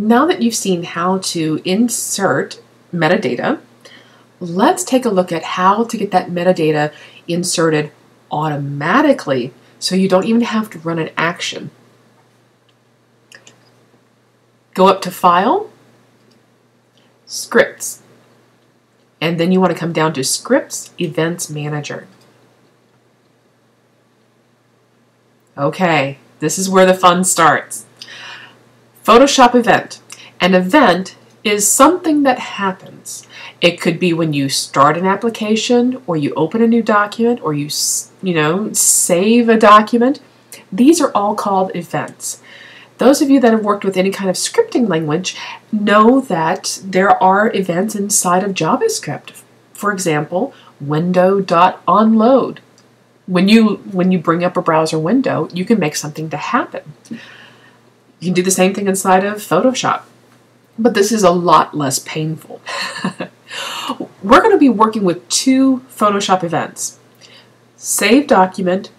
Now that you've seen how to insert metadata, let's take a look at how to get that metadata inserted automatically so you don't even have to run an action. Go up to File, Scripts, and then you want to come down to Scripts Events Manager. Okay, this is where the fun starts. Photoshop event. An event is something that happens. It could be when you start an application or you open a new document or you you know save a document. These are all called events. Those of you that have worked with any kind of scripting language know that there are events inside of JavaScript. For example, window.onload. When you when you bring up a browser window, you can make something to happen. You can do the same thing inside of Photoshop, but this is a lot less painful. We're going to be working with two Photoshop events, Save Document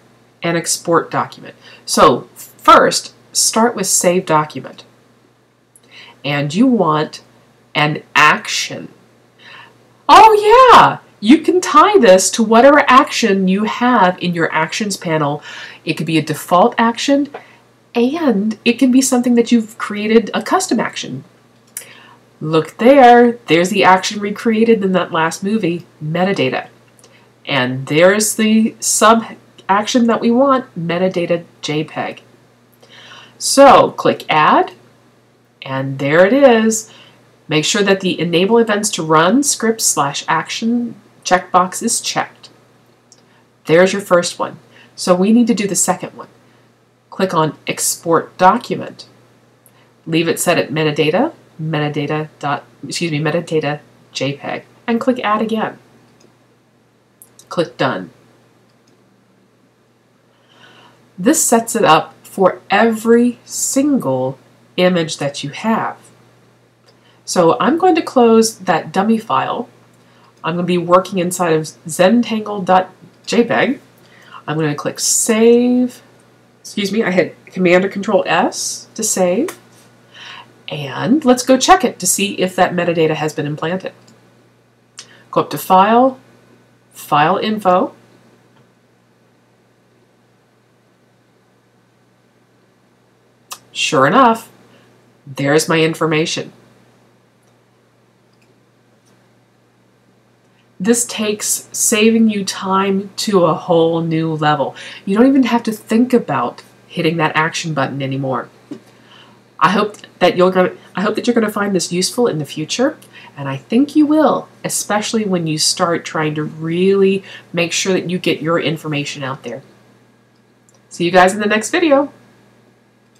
and Export Document. So first, start with Save Document. And you want an action. Oh yeah! You can tie this to whatever action you have in your Actions panel. It could be a default action, and it can be something that you've created a custom action. Look there, there's the action recreated in that last movie, metadata. And there's the sub action that we want, metadata JPEG. So click add, and there it is. Make sure that the enable events to run script slash action checkbox is checked. There's your first one. So we need to do the second one click on Export Document. Leave it set at metadata, metadata excuse me, metadata JPEG, and click Add again. Click Done. This sets it up for every single image that you have. So I'm going to close that dummy file. I'm going to be working inside of zentangle.jpg. I'm going to click Save excuse me, I hit Command or Control S to save. And let's go check it to see if that metadata has been implanted. Go up to File, File Info, Sure enough, there's my information. This takes saving you time to a whole new level. You don't even have to think about hitting that action button anymore. I hope that you're going I hope that you're going to find this useful in the future, and I think you will, especially when you start trying to really make sure that you get your information out there. See you guys in the next video.